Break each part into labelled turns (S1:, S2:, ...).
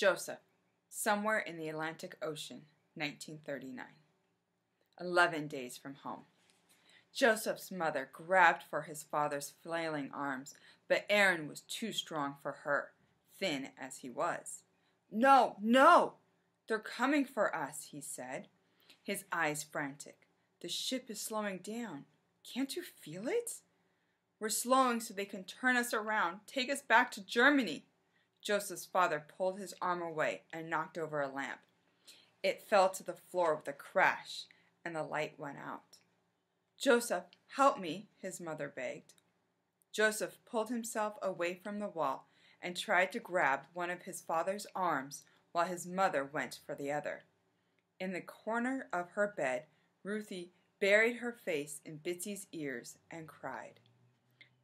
S1: Josef, somewhere in the Atlantic Ocean, 1939. Eleven days from home. Josef's mother grabbed for his father's flailing arms, but Aaron was too strong for her, thin as he was. No, no! They're coming for us, he said, his eyes frantic. The ship is slowing down. Can't you feel it? We're slowing so they can turn us around, take us back to Germany. Josef's father pulled his arm away and knocked over a lamp. It fell to the floor with a crash, and the light went out. Josef, help me, his mother begged. Josef pulled himself away from the wall and tried to grab one of his father's arms while his mother went for the other. In the corner of her bed, Ruthie buried her face in Bitsy's ears and cried.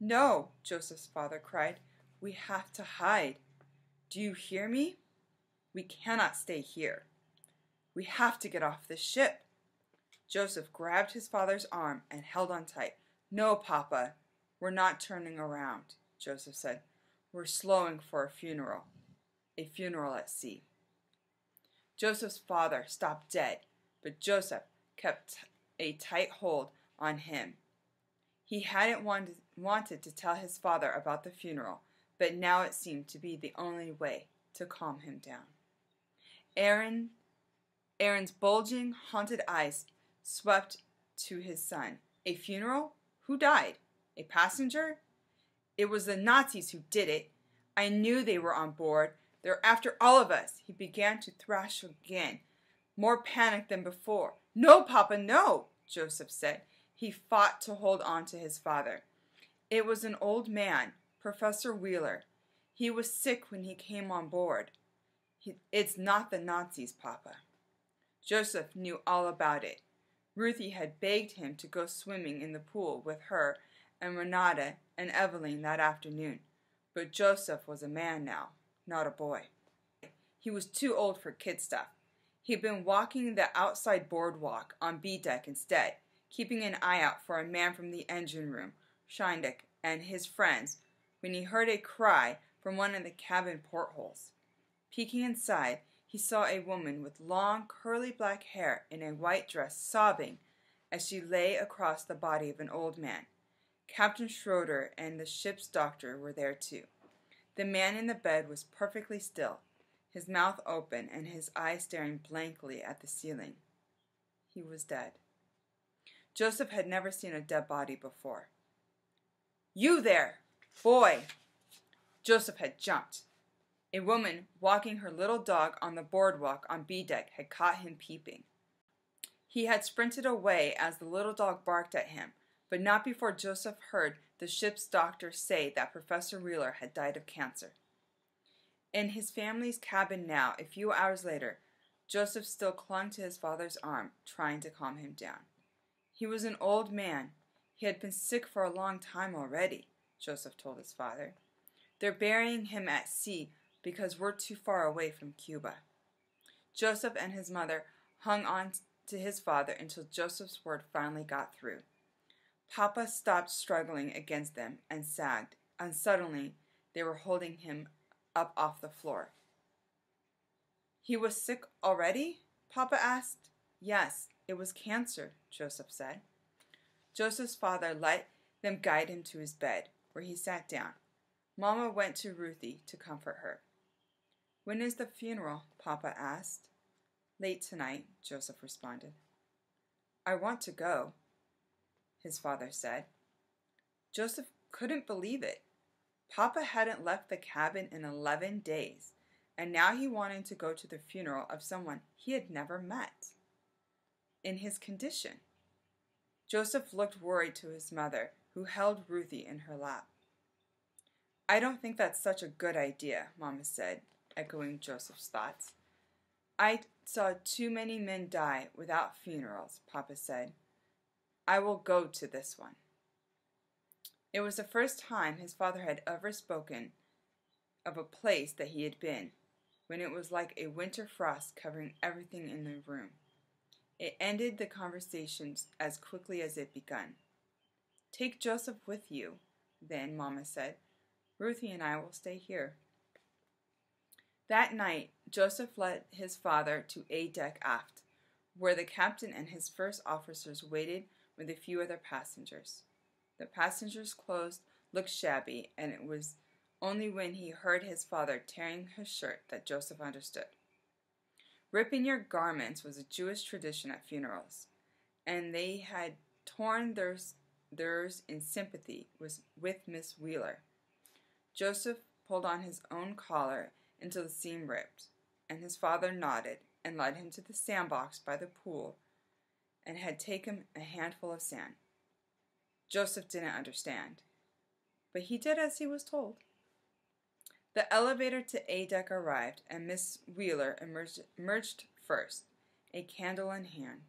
S1: No, Josef's father cried. We have to hide. Do you hear me? We cannot stay here. We have to get off this ship. Josef grabbed his father's arm and held on tight. No, Papa, we're not turning around, Josef said. We're slowing for a funeral, a funeral at sea. Josef's father stopped dead, but Josef kept a tight hold on him. He hadn't wanted, wanted to tell his father about the funeral, but now it seemed to be the only way to calm him down. Aaron, Aaron's bulging, haunted eyes swept to his son. A funeral? Who died? A passenger? It was the Nazis who did it. I knew they were on board. They're after all of us. He began to thrash again, more panicked than before. No, Papa, no, Josef said. He fought to hold on to his father. It was an old man, Professor Wheeler. He was sick when he came on board. He, it's not the Nazis, Papa. Josef knew all about it. Ruthie had begged him to go swimming in the pool with her and Renata and Eveline that afternoon. But Josef was a man now, not a boy. He was too old for kid stuff. He'd been walking the outside boardwalk on B deck instead, keeping an eye out for a man from the engine room, Schiendick, and his friends, when he heard a cry from one of the cabin portholes. Peeking inside, he saw a woman with long, curly black hair in a white dress sobbing as she lay across the body of an old man. Captain Schroeder and the ship's doctor were there too. The man in the bed was perfectly still, his mouth open and his eyes staring blankly at the ceiling. He was dead. Josef had never seen a dead body before. You there! Boy! Josef had jumped. A woman walking her little dog on the boardwalk on B deck had caught him peeping. He had sprinted away as the little dog barked at him, but not before Josef heard the ship's doctor say that Professor Wheeler had died of cancer. In his family's cabin now, a few hours later, Josef still clung to his father's arm, trying to calm him down. He was an old man. He had been sick for a long time already, Josef told his father. They're burying him at sea because we're too far away from Cuba. Josef and his mother hung on to his father until Josef's word finally got through. Papa stopped struggling against them and sagged, and suddenly they were holding him up off the floor. He was sick already? Papa asked. Yes, it was cancer, Josef said. Josef's father let them guide him to his bed, where he sat down. Mamma went to Ruthie to comfort her. When is the funeral? Papa asked. Late tonight, Josef responded. I want to go, his father said. Josef couldn't believe it. Papa hadn't left the cabin in 11 days, and now he wanted to go to the funeral of someone he had never met. In his condition, Josef looked worried to his mother, who held Ruthie in her lap. I don't think that's such a good idea, Mamma said, echoing Josef's thoughts. I saw too many men die without funerals, Papa said. I will go to this one. It was the first time his father had ever spoken of a place that he had been, when it was like a winter frost covering everything in the room. It ended the conversation as quickly as it begun. Take Josef with you, then, Mamma said. Ruthie and I will stay here. That night, Josef led his father to A deck aft, where the captain and his first officers waited with a few other passengers. The passengers' clothes looked shabby, and it was only when he heard his father tearing his shirt that Josef understood. Ripping your garments was a Jewish tradition at funerals, and they had torn theirs, theirs in sympathy was with Miss Wheeler. Josef pulled on his own collar until the seam ripped, and his father nodded and led him to the sandbox by the pool and had taken a handful of sand. Josef didn't understand, but he did as he was told. The elevator to A deck arrived, and Miss Wheeler emerged, emerged first, a candle in hand.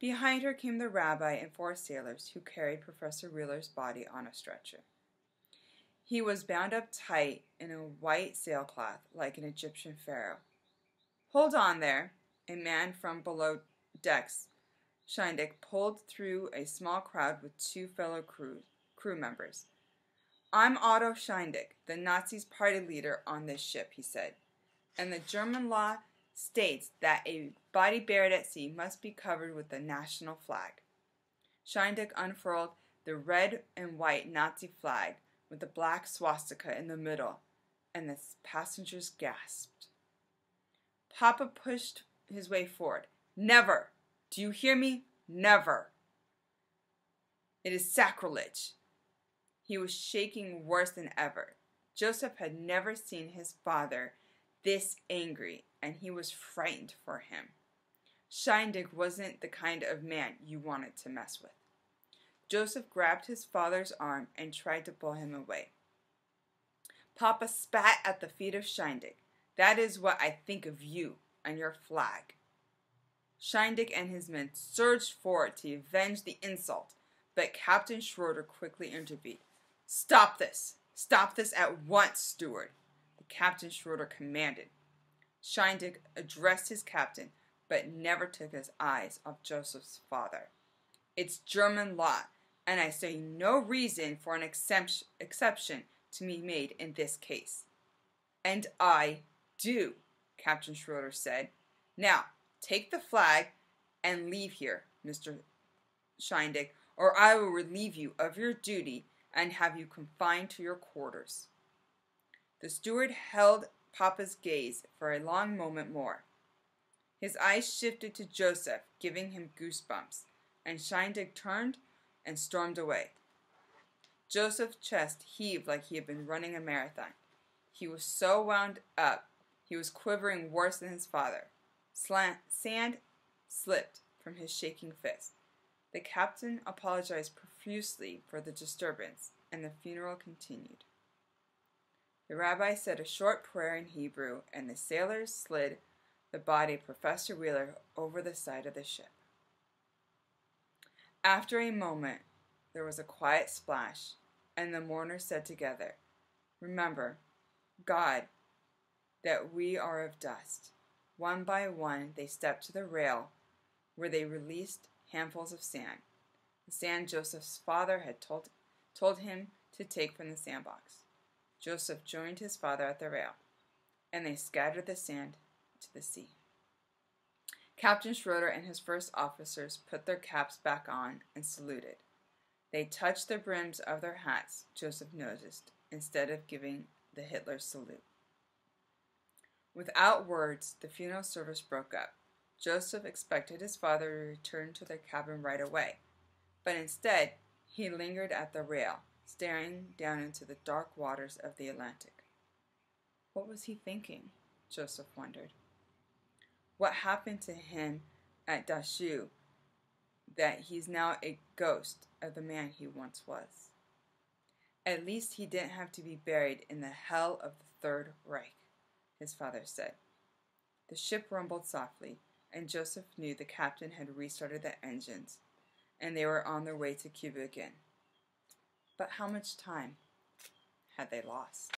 S1: Behind her came the rabbi and four sailors who carried Professor Wheeler's body on a stretcher. He was bound up tight in a white sailcloth like an Egyptian pharaoh. Hold on there, a man from below decks. Schiendick pulled through a small crowd with two fellow crew, crew members. I'm Otto Schiendick, the Nazis' party leader on this ship, he said. And the German law states that a body buried at sea must be covered with the national flag. Schiendick unfurled the red and white Nazi flag with the black swastika in the middle, and the passengers gasped. Papa pushed his way forward. Never! Do you hear me? Never! It is sacrilege. He was shaking worse than ever. Josef had never seen his father this angry, and he was frightened for him. Schiendick wasn't the kind of man you wanted to mess with. Josef grabbed his father's arm and tried to pull him away. Papa spat at the feet of Schiendick. That is what I think of you and your flag. Schiendick and his men surged forward to avenge the insult, but Captain Schroeder quickly intervened. Stop this! Stop this at once, steward! The Captain Schroeder commanded. Schiendick addressed his captain, but never took his eyes off Josef's father. It's German law and I see no reason for an exception to be made in this case. And I do, Captain Schroeder said. Now, take the flag and leave here, Mr. Schiendick, or I will relieve you of your duty and have you confined to your quarters. The steward held Papa's gaze for a long moment more. His eyes shifted to Josef, giving him goosebumps, and Schiendick turned and stormed away. Josef's chest heaved like he had been running a marathon. He was so wound up, he was quivering worse than his father. Slant, sand slipped from his shaking fist. The captain apologized profusely for the disturbance, and the funeral continued. The rabbi said a short prayer in Hebrew, and the sailors slid the body of Professor Wheeler over the side of the ship. After a moment, there was a quiet splash, and the mourners said together, Remember, God, that we are of dust. One by one, they stepped to the rail, where they released handfuls of sand, the sand Josef's father had told, told him to take from the sandbox. Josef joined his father at the rail, and they scattered the sand to the sea. Captain Schroeder and his first officers put their caps back on and saluted. They touched the brims of their hats, Josef noticed, instead of giving the Hitler salute. Without words, the funeral service broke up. Josef expected his father to return to their cabin right away, but instead, he lingered at the rail, staring down into the dark waters of the Atlantic. What was he thinking? Josef wondered what happened to him at Dachau that he's now a ghost of the man he once was. At least he didn't have to be buried in the hell of the Third Reich, his father said. The ship rumbled softly, and Josef knew the captain had restarted the engines, and they were on their way to Cuba again. But how much time had they lost?